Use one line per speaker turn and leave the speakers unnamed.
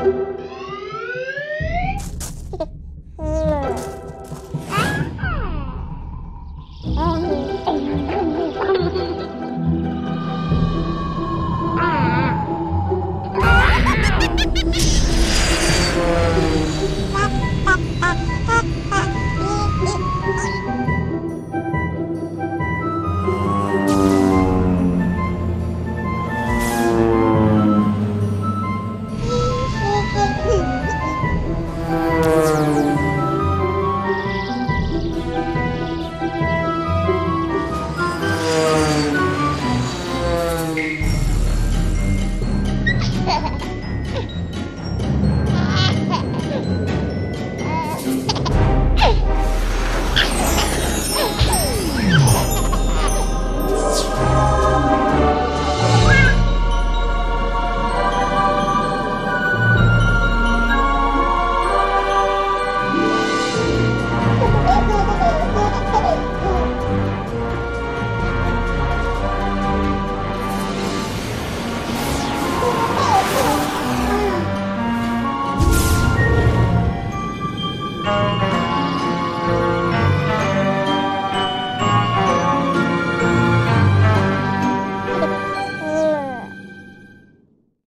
Oh.